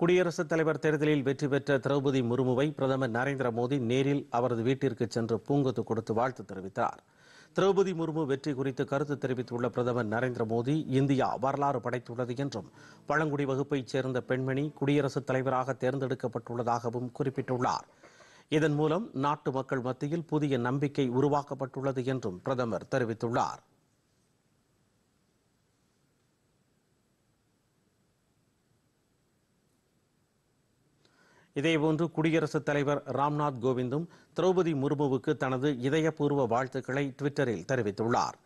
குடியரசுத் தலைவர் தேர்தலில் வெற்றி பெற்ற திரௌபதி முர்முவை பிரதமர் நரேந்திர மோடி நேரில் அவரது வீட்டிற்கு சென்று பூங்கொத்து கொடுத்து வாழ்த்து தெரிவித்தார். திரௌபதி முர்மு வெற்றி குறித்து கருத்து தெரிவித்துள்ள பிரதமர் நரேந்திர மோடி இந்தியா வரலாறு படைத்துள்ளது என்றும் பழங்குடி வகுப்பைச் சேர்ந்த பெண்மணி குடியரசுத் தலைவராக தேர்ந்தெடுக்கப்பட்டுள்ளதாகவும் குறிப்பிட்டுள்ளார். இதன் மூலம் நாட்டு மக்கள் மத்தியில் புதிய நம்பிக்கை உருவாக்கப்பட்டுள்ளது என்றும் பிரதமர் தெரிவித்துள்ளார். இதேபோன்று குடியரசுத் தலைவர் ராம்நாத் கோவிந்தும் திரௌபதி முர்முவுக்கு தனது இதயபூர்வ வாழ்த்துக்களை ட்விட்டரில் தெரிவித்துள்ளார்.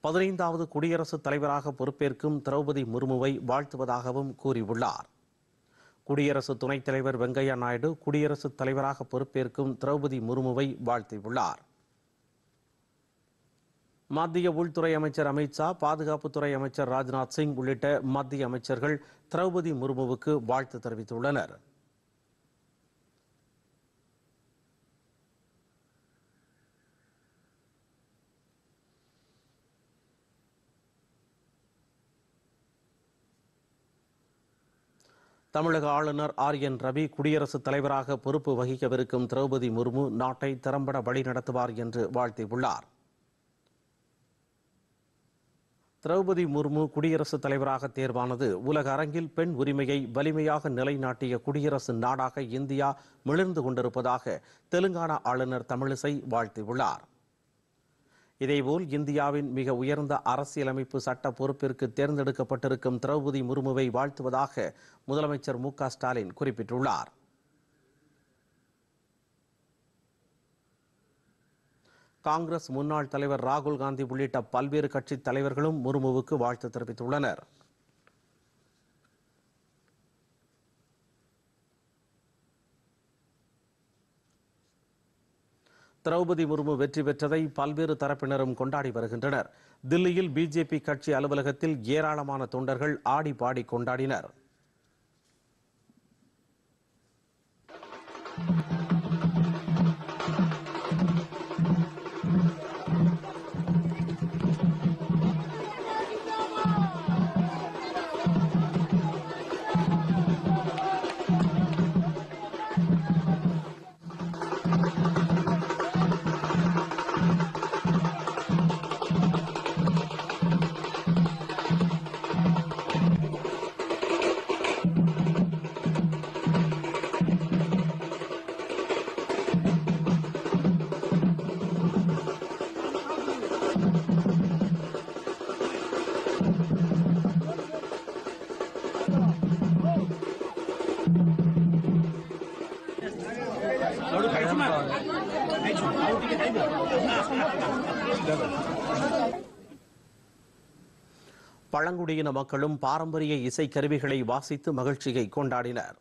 பதினைந்தாவது குடியரசுத் தலைவராக பொறுப்பேற்கும் திரௌபதி முர்முவை வாழ்த்துவதாகவும் கூறியுள்ளார். குடியரசு துணைத் தலைவர் வெங்கையா நாயுடு குடியரசுத் தலைவராக பொறுப்பேற்கும் திரௌபதி முர்முவை வாழ்த்தியுள்ளார். மத்திய உள்துறை அமைச்சர் அமித் ஷா பாதுகாப்புத்துறை அமைச்சர் ராஜ்நாத் சிங் உள்ளிட்ட மத்திய அமைச்சர்கள் திரௌபதி முர்முவுக்கு வாழ்த்து தெரிவித்துள்ளனர். தமிழக ஆளுநர் ஆர் என் ரவி குடியரசுத் தலைவராக பொறுப்பு வகிக்கவிருக்கும் திரௌபதி முர்மு நாட்டை திறம்பட வழிநடத்துவார் என்று வாழ்த்தியுள்ளார். திரௌபதி முர்மு குடியரசுத் தலைவராக தேர்வானது உலக அரங்கில் பெண் உரிமையை வலிமையாக நிலைநாட்டிய குடியரசு நாடாக இந்தியா மிளர்ந்து கொண்டிருப்பதாக தெலுங்கானா ஆளுநர் தமிழிசை வாழ்த்தியுள்ளார். இதேபோல் இந்தியாவின் மிக உயர்ந்த அரசியலமைப்பு சட்ட பொறுப்பிற்கு தேர்ந்தெடுக்கப்பட்டிருக்கும் திரௌபதி முர்முவை வாழ்த்துவதாக முதலமைச்சர் மு க ஸ்டாலின் குறிப்பிட்டுள்ளார். காங்கிரஸ் முன்னாள் தலைவர் ராகுல் காந்தி உள்ளிட்ட பல்வேறு கட்சித் தலைவர்களும் முர்முவுக்கு வாழ்த்து தெரிவித்துள்ளனர். திரௌபதி முர்மு வெற்றி பெற்றதை பல்வேறு தரப்பினரும் கொண்டாடி வருகின்றனர். தில்லியில் பிஜேபி கட்சி அலுவலகத்தில் ஏராளமான தொண்டர்கள் ஆடி பாடி கொண்டாடினர். பழங்குடியின மக்களும் பாரம்பரிய இசைக்கருவிகளை வாசித்து மகிழ்ச்சியை கொண்டாடினர்.